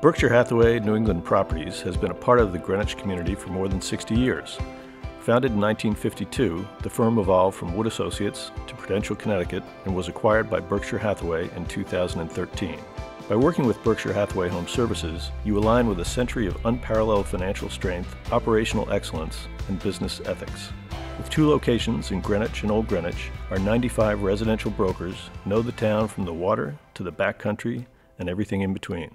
Berkshire Hathaway New England Properties has been a part of the Greenwich community for more than 60 years. Founded in 1952, the firm evolved from Wood Associates to Prudential, Connecticut, and was acquired by Berkshire Hathaway in 2013. By working with Berkshire Hathaway Home Services, you align with a century of unparalleled financial strength, operational excellence, and business ethics. With two locations in Greenwich and Old Greenwich, our 95 residential brokers know the town from the water to the backcountry and everything in between.